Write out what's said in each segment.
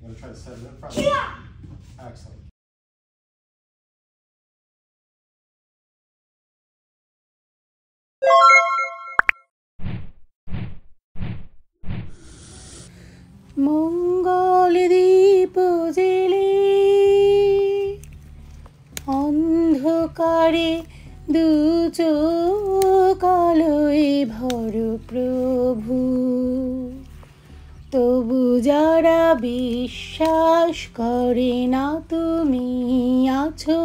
You're gonna try to set it in front. Yeah. Excellent. মঙ্গল দীপ জেলে অন্ধকারে দু কালোয় ভর প্রভু তবু যারা বিশ্বাস করে না তুমি আছো,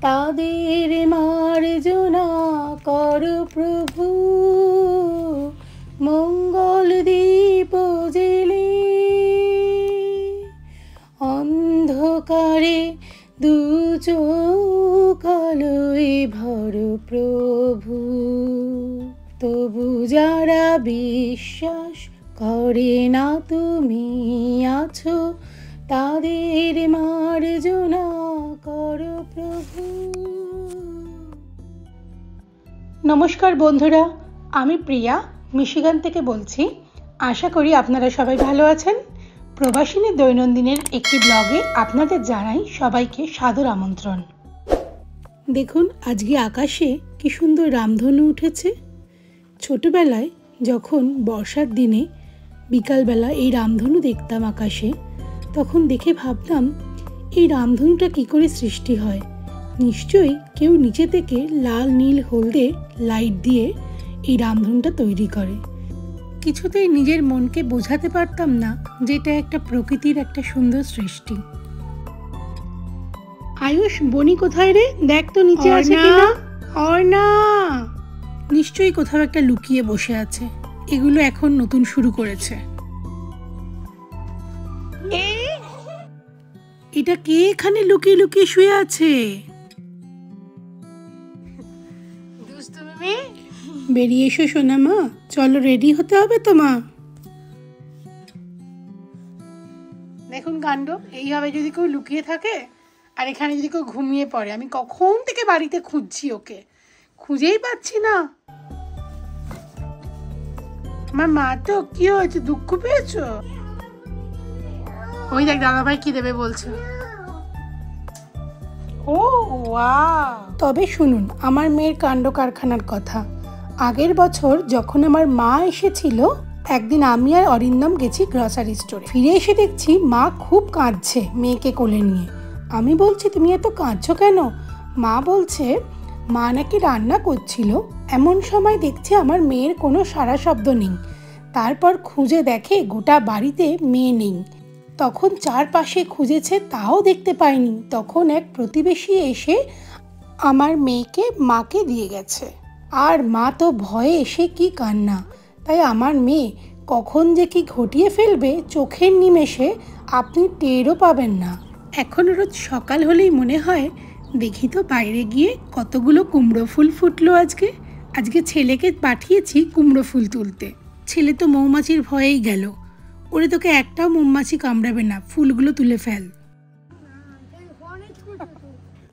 তাদের মার্জনা কর প্রভু। মঙ্গল দীপ জেলে অন্ধকারে দু কালোয় ভর প্রভু। তবু যারা বিশ্বাস করে না তুমি আছো তাদের মার্জনা কর প্রভু। নমস্কার বন্ধুরা আমি প্রিয়া মিশিগান থেকে বলছি। আশা করি আপনারা সবাই ভালো আছেন। প্রবাসিনী দৈনন্দিনের একটি ব্লগে আপনাদের জানাই সবাইকে সাদর আমন্ত্রণ। দেখুন আজকে আকাশে কি সুন্দর রামধনু উঠেছে। ছোটবেলায় যখন বর্ষার দিনে বিকালবেলা এই রামধনু দেখতাম আকাশে তখন দেখে ভাবতাম এই রামধনুটা কি করে সৃষ্টি হয়? নিশ্চয়ই কেউ নিচে থেকে লাল নীল হলদে লাইট দিয়ে এই রামধনুটা তৈরি করে। কিছুতেই নিজের মনকে বোঝাতে পারতাম না যে এটা একটা প্রকৃতির একটা সুন্দর সৃষ্টি। আয়ুষ বনি কোথায় রে? দেখ তো নিচে আছে কিনা। অর্ণা! নিশ্চয়ই কোথাও একটা লুকিয়ে বসে আছে। এগুলো এখন নতুন শুরু করেছে। এটা কে এখানে লুকিয়ে লুকিয়ে শুয়ে আছে? বেরিয়ে এসো সোনা মা চলো রেডি হতে হবে তো মা। দেখুন কাণ্ড এইভাবে যদি কেউ লুকিয়ে থাকে আর এখানে যদি কেউ ঘুমিয়ে পড়ে আমি কখন থেকে বাড়িতে খুঁজছি ওকে? খুঁজেই পাচ্ছি না। আমার মা তো কি হয়েছে? দুঃখ পেয়েছ? ওই দেখ দাদাভাই কি দেবে বলছে। ও ওয়া তবে শুনুন আমার মেয়ের কাণ্ড কারখানার কথা। আগের বছর যখন আমার মা এসেছিল একদিন আমি আর অরিন্দম গেছি গ্রসারি স্টোরে ফিরে এসে দেখছি মা খুব কাঁদছে মেয়েকে কোলে নিয়ে। আমি বলছি তুমি এত কাঁদছো কেন? মা বলছে মা নাকি রান্না করছিল। এমন সময় দেখছে আমার মেয়ের কোনো সারা শব্দ নেই। তারপর খুঁজে দেখে গোটা বাড়িতে মেয়ে নেই। তখন চারপাশে খুঁজেছে, তাও দেখতে পায়নি তখন এক প্রতিবেশী এসে আমার মেয়েকে মাকে দিয়ে গেছে। আর মা তো ভয়ে এসে কি কান্না। তাই আমার মেয়ে কখন যে কি ঘটিয়ে ফেলবে চোখের নিমেষে আপনি টেরও পাবেন না। এখন রোজ সকাল হলেই মনে হয়, দেখি তো বাইরে গিয়ে কতগুলো কুমড়ো ফুল ফুটলো আজকে। আজকে ছেলেকে পাঠিয়েছি কুমড়ো ফুল তুলতে। ছেলে তো মৌমাছির ভয়েই গেল। ওরে তোকে একটাও মৌমাছি কামড়াবে না ফুলগুলো তুলে ফেল।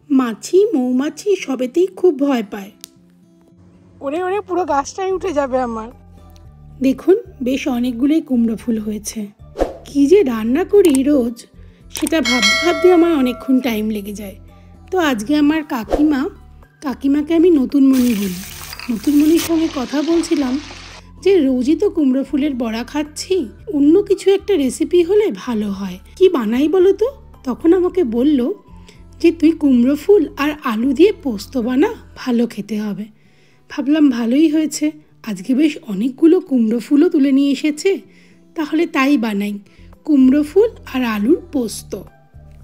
মাছি মৌমাছি সবেতেই খুব ভয় পায়। ওরে ওরে পুরো গাছটাই উঠে যাবে আমার। দেখুন বেশ অনেকগুলোই কুমড়ো ফুল হয়েছে। কি যে রান্না করি রোজ সেটা ভাবতে ভাবতে আমার অনেকক্ষণ টাইম লেগে যায়। তো আজকে আমার কাকিমা কাকিমাকে আমি নতুন মণি বলি। নতুন সঙ্গে কথা বলছিলাম যে রোজই তো কুমড়ো ফুলের বড়া খাচ্ছি। অন্য কিছু একটা রেসিপি হলে ভালো হয়। কি বানাই বলো তো? তখন আমাকে বলল যে, তুই কুমড়ো ফুল আর আলু দিয়ে পোস্ত বানা, ভালো খেতে হবে। ভাবলাম ভালোই হয়েছে। আজকে বেশ অনেকগুলো কুমড়ো ফুলও তুলে নিয়ে এসেছে। তাহলে তাই বানাই, কুমড়ো ফুল আর আলুর পোস্ত।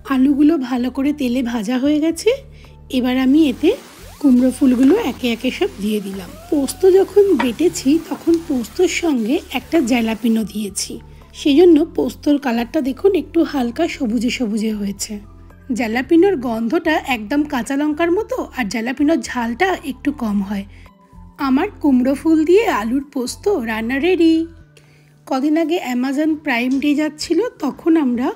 আলুগুলো ভালো করে তেলে ভাজা হয়ে গেছে। এবার আমি এতে কুমড়ো ফুলগুলো একে একে সব দিয়ে দিলাম। পোস্ত যখন বেটেছি, তখন পোস্তর সঙ্গে একটা জ্যালাপিনো দিয়েছি। সেই জন্য পোস্তর কালারটা দেখুন একটু হালকা সবুজে সবুজে হয়েছে। জ্যালাপিনোর গন্ধটা একদম কাঁচা লঙ্কার মতো আর জ্যালাপিনোর ঝালটা একটু কম হয়। আমার কুমড়ো ফুল দিয়ে আলুর পোস্ত রান্না রেডি কদিন আগে অ্যামাজন প্রাইম ডে যাচ্ছিল, তখন আমরা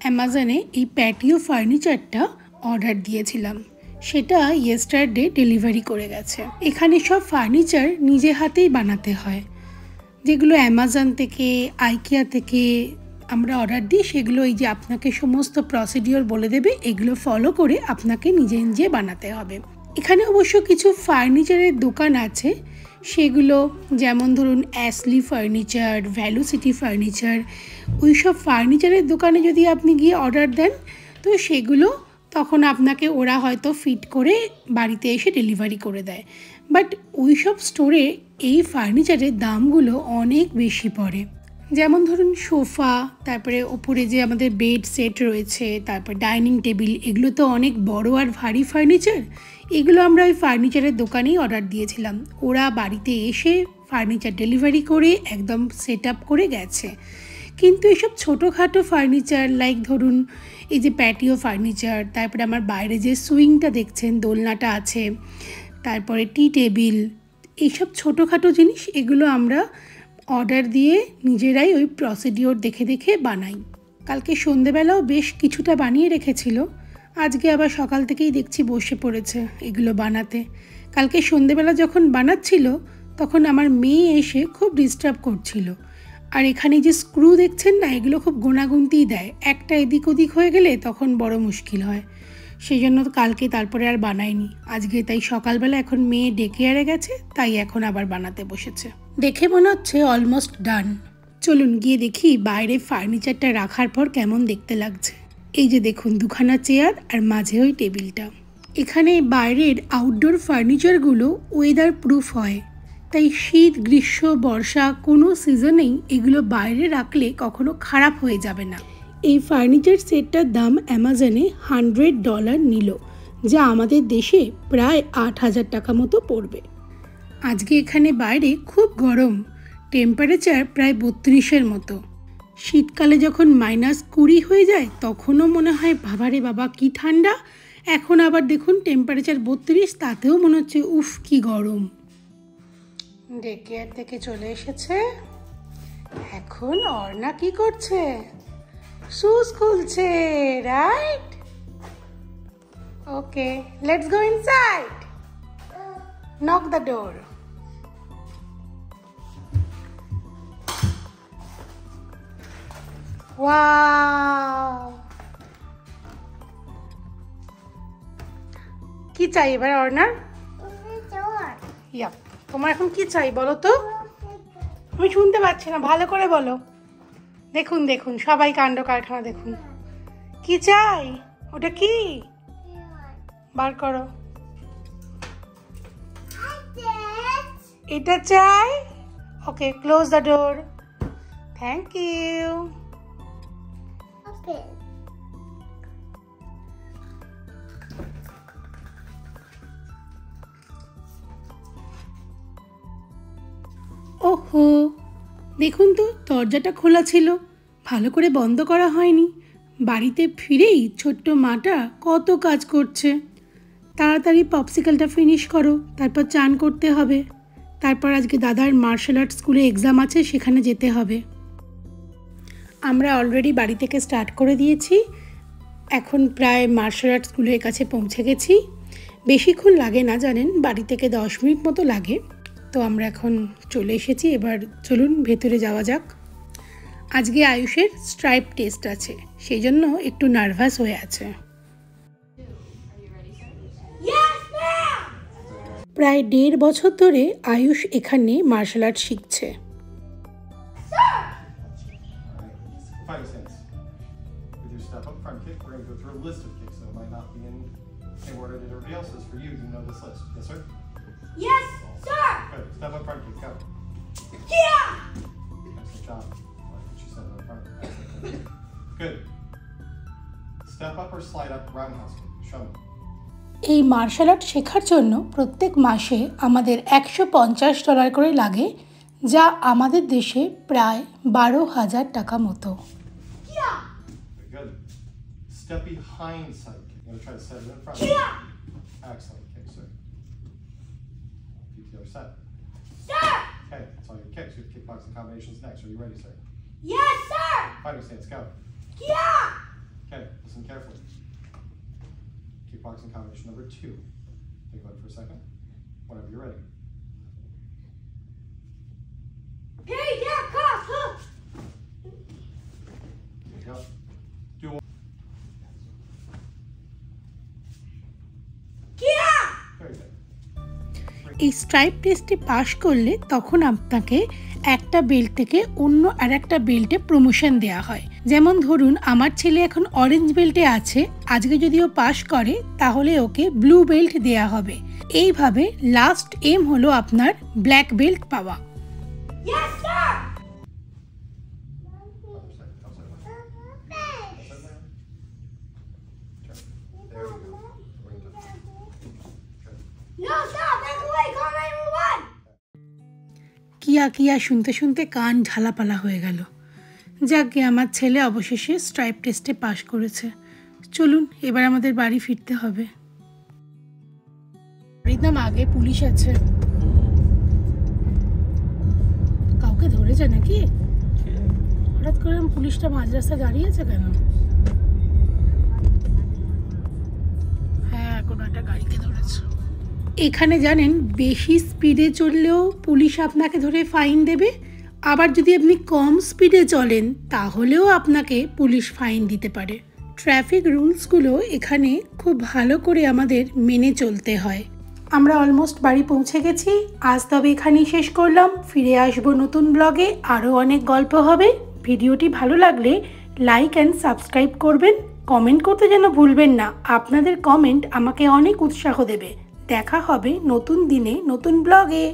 অ্যামাজনে এই প্যাটিও ফার্নিচারটা অর্ডার দিয়েছিলাম। সেটা ইয়েস্টারডে ডেলিভারি করে গেছে। এখানে সব ফার্নিচার নিজে হাতেই বানাতে হয়। যেগুলো অ্যামাজন থেকে আইকিয়া থেকে আমরা অর্ডার দিই, সেগুলো এই যে আপনাকে সমস্ত প্রসিডিওর বলে দেবে, এগুলো ফলো করে আপনাকে নিজে নিজে বানাতে হবে। এখানে অবশ্য কিছু ফার্নিচারের দোকান আছে, সেগুলো যেমন ধরুন Ashley furniture value city furniture ওই সব ফার্নিচারের দোকানে যদি আপনি গিয়ে অর্ডার দেন, তো সেগুলো তখন আপনাকে ওরা হয়তো ফিট করে বাড়িতে এসে ডেলিভারি করে দেয়। বাট ওই সব স্টোরে এই ফার্নিচারের দামগুলো অনেক বেশি পড়ে। যেমন ধরুন সোফা, তারপরে ওপরে যে আমাদের বেড সেট রয়েছে, তারপর ডাইনিং টেবিল এগুলো তো অনেক বড় আর ভারী ফার্নিচার এগুলো আমরা ওই ফার্নিচারের দোকানেই অর্ডার দিয়েছিলাম। ওরা বাড়িতে এসে ফার্নিচার ডেলিভারি করে একদম সেট আপ করে গেছে। কিন্তু এসব ছোটোখাটো ফার্নিচার লাইক ধরুন এই যে প্যাটিও ফার্নিচার তারপরে আমার বাইরে যে সুইংটা দেখছেন, দোলনাটা আছে, তারপরে টি টেবিল এইসব ছোটোখাটো জিনিস এগুলো আমরা অর্ডার দিয়ে নিজেরাই ওই প্রসিডিওর দেখে দেখে বানাই। কালকে সন্ধেবেলাও বেশ কিছুটা বানিয়ে রেখেছিল, আজকে আবার সকাল থেকেই দেখছি বসে পড়েছে এগুলো বানাতে। কালকে সন্ধেবেলা যখন বানাচ্ছিল, তখন আমার মেয়ে এসে খুব ডিস্টার্ব করছিল। আর এখানে যে স্ক্রু দেখছেন না, এগুলো খুব গোনাগুনতিই দেয়। একটা এদিক ওদিক হয়ে গেলে তখন বড় মুশকিল হয়। সেই জন্য কালকে তারপরে আর বানায়নি আজকে তাই সকালবেলা এখন মেয়ে ডেকে আরে গেছে, তাই এখন আবার বানাতে বসেছে। দেখে মনে হচ্ছে অলমোস্ট ডান চলুন গিয়ে দেখি বাইরে ফার্নিচারটা রাখার পর কেমন দেখতে লাগছে। এই যে দেখুন, দুখানা চেয়ার আর মাঝে ওই টেবিলটা এখানে বাইরের আউটডোর ফার্নিচারগুলো ওয়েদার প্রুফ হয়। তাই শীত, গ্রীষ্ম, বর্ষা কোনো সিজনেই এগুলো বাইরে রাখলে কখনো খারাপ হয়ে যাবে না। এই ফার্নিচার সেটটার দাম অ্যামাজনে হান্ড্রেড ডলার নিল, যা আমাদের দেশে প্রায় আট হাজার টাকা মতো পড়বে। আজকে এখানে বাইরে খুব গরম টেম্পারেচার প্রায় বত্রিশের মতো। শীতকালে যখন মাইনাস কুড়ি হয়ে যায়, তখনও মনে হয়, বাবারে বাবা, কি ঠান্ডা! এখন আবার দেখুন টেম্পারেচার বত্রিশ, তাতেও মনে হচ্ছে, উফ, কি গরম! ডে কেয়ার থেকে চলে এসেছে। এখন অর্ণা কি করছে? শুজ খুলছে right okay let's go inside knock the door wow কি চাই এবার অর্ণার? ইয়াপ তোমার এখন কি চাই বলো তো? আমি শুনতে পাচ্ছি না, ভালো করে বলো। দেখুন দেখুন, সবাই কাণ্ড কারখানা দেখুন। কি চাই? ওটা কি? বার করো। এটা চাই? Okay close the door thank you দেখুন তো, দরজাটা খোলা ছিল। ভালো করে বন্ধ করা হয়নি। বাড়িতে ফিরেই ছোট্ট মাটা কত কাজ করছে। তাড়াতাড়ি পপসিকালটা ফিনিশ করো, তারপর চান করতে হবে। তারপর আজকে দাদার মার্শাল আর্ট স্কুলে এক্সাম আছে, সেখানে যেতে হবে। আমরা অলরেডি বাড়ি থেকে স্টার্ট করে দিয়েছি। এখন প্রায় মার্শাল আর্ট স্কুলের কাছে পৌঁছে গেছি। বেশিক্ষণ লাগে না জানেন, বাড়ি থেকে দশ মিনিট মতো লাগে। তো আমরা এখন চলে এসেছি। এবার চলুন ভেতরে যাওয়া যাক। আজকে আয়ুষের স্ট্রাইপ টেস্ট আছে, সেই জন্য একটু নার্ভাস হয়ে আছে। প্রায় দেড় বছর ধরে আয়ুষ এখানে মার্শাল আর্ট শিখছে। Yes! Good. Step up front kick, go. Yeah. Excellent job. Like what said up front. Excellent. Good. Step up or slide up roundhouse kick. Show me. এই মার্শাল আর্ট শেখার জন্য প্রত্যেক মাসে আমাদের একশো পঞ্চাশ ডলার করে লাগে যা আমাদের দেশে প্রায় বারো হাজার টাকা মতো Yeah. Step behind side kick. I'm going to try to set it in front. Yeah. Excellent kick, sir. PTR set. Sir. Okay, that's all your kicks. Your kickboxing combinations next. Are you ready, sir? Yes, sir. Fighting stance, go. Yeah. Okay, listen carefully. Kickboxing combination number two. Think about it for a second. Whenever you're ready. Hey, yeah, cough, huh? Yep. Do এই stripe টেস্টে পাশ করলে তখন আপনাকে একটা belt থেকে অন্য আর একটা বেল্টে প্রমোশন দেওয়া হয়। যেমন ধরুন আমার ছেলে এখন অরেঞ্জ বেল্টে আছে আজকে যদি ও পাশ করে তাহলে ওকে ব্লু বেল্ট দেওয়া হবে। এইভাবে লাস্ট এম হলো আপনার ব্ল্যাক বেল্ট পাওয়া। Yes, sir! কিয়া কিয়া শুনতে শুনতে কান ঝালাপালা হয়ে গেল। যাকে আমার ছেলে অবশেষে স্ট্রাইপ টেস্টে পাশ করেছে। চলুন এবার আমাদের বাড়ি ফিরতে হবে। রিদম আগে পুলিশ আছে। কাউকে ধরেছে নাকি? হঠাৎ করে পুলিশটা মাঝ রাস্তায় দাঁড়িয়েছে কেন? এখানে জানেন, বেশি স্পিডে চললেও পুলিশ আপনাকে ধরে ফাইন দেবে। আবার যদি আপনি কম স্পিডে চলেন, তাহলেও আপনাকে পুলিশ ফাইন দিতে পারে। ট্রাফিক রুলসগুলো এখানে খুব ভালো করে আমাদের মেনে চলতে হয়। আমরা অলমোস্ট বাড়ি পৌঁছে গেছি। আজ তবে এখানেই শেষ করলাম। ফিরে আসব নতুন ব্লগে আরও অনেক গল্প হবে। ভিডিওটি ভালো লাগলে লাইক অ্যান্ড সাবস্ক্রাইব করবেন। কমেন্ট করতে যেন ভুলবেন না। আপনাদের কমেন্ট আমাকে অনেক উৎসাহ দেবে। দেখা হবে নতুন দিনে নতুন ব্লগে